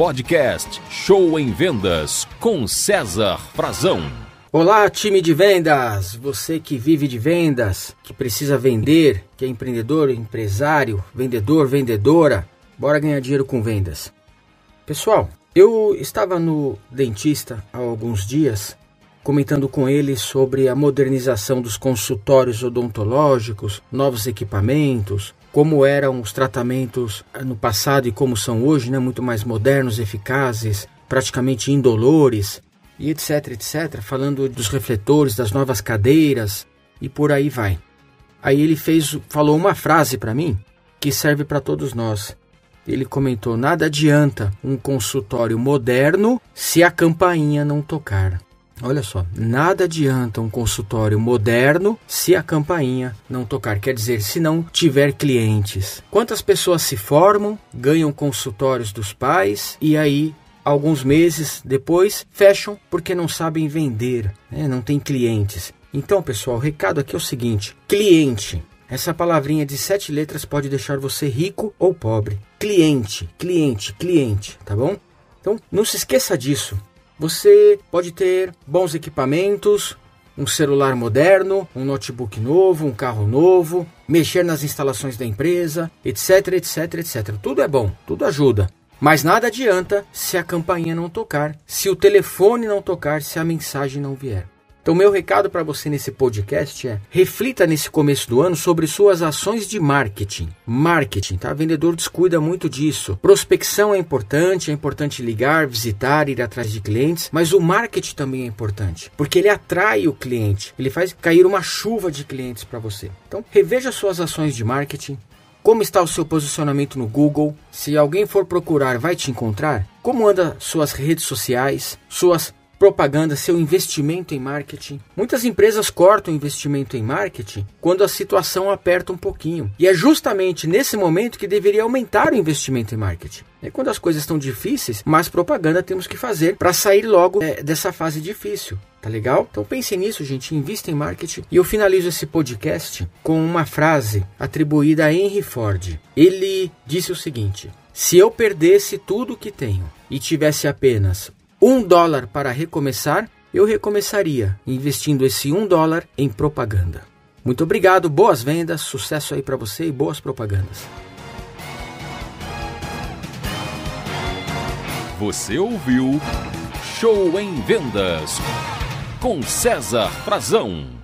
podcast Show em Vendas com César Frazão. Olá, time de vendas! Você que vive de vendas, que precisa vender, que é empreendedor, empresário, vendedor, vendedora, bora ganhar dinheiro com vendas. Pessoal, eu estava no dentista há alguns dias comentando com ele sobre a modernização dos consultórios odontológicos, novos equipamentos, como eram os tratamentos no passado e como são hoje, né, muito mais modernos, eficazes, praticamente indolores, e etc, etc, falando dos refletores, das novas cadeiras e por aí vai. Aí ele fez, falou uma frase para mim que serve para todos nós. Ele comentou: "Nada adianta um consultório moderno se a campainha não tocar". Olha só, nada adianta um consultório moderno se a campainha não tocar, quer dizer, se não tiver clientes. Quantas pessoas se formam, ganham consultórios dos pais e aí alguns meses depois fecham porque não sabem vender, né? não tem clientes. Então, pessoal, o recado aqui é o seguinte: cliente. Essa palavrinha de sete letras pode deixar você rico ou pobre. Cliente, cliente, cliente, tá bom? Então, não se esqueça disso. Você pode ter bons equipamentos, um celular moderno, um notebook novo, um carro novo, mexer nas instalações da empresa, etc, etc, etc. Tudo é bom, tudo ajuda. Mas nada adianta se a campainha não tocar, se o telefone não tocar, se a mensagem não vier. Então, meu recado para você nesse podcast é: reflita nesse começo do ano sobre suas ações de marketing. Marketing, tá? Vendedor descuida muito disso. Prospecção é importante, é importante ligar, visitar, ir atrás de clientes, mas o marketing também é importante, porque ele atrai o cliente, ele faz cair uma chuva de clientes para você. Então, reveja suas ações de marketing, como está o seu posicionamento no Google? Se alguém for procurar, vai te encontrar? Como anda suas redes sociais, suas propaganda, seu investimento em marketing. Muitas empresas cortam o investimento em marketing quando a situação aperta um pouquinho. E é justamente nesse momento que deveria aumentar o investimento em marketing. É quando as coisas estão difíceis, mais propaganda temos que fazer para sair logo é, dessa fase difícil. Tá legal? Então pense nisso, gente. Invista em marketing. E eu finalizo esse podcast com uma frase atribuída a Henry Ford. Ele disse o seguinte: Se eu perdesse tudo o que tenho e tivesse apenas um dólar para recomeçar, eu recomeçaria investindo esse um dólar em propaganda. Muito obrigado, boas vendas, sucesso aí para você e boas propagandas. Você ouviu Show em Vendas com César Frazão.